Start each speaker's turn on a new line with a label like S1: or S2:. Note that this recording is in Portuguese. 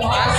S1: Quase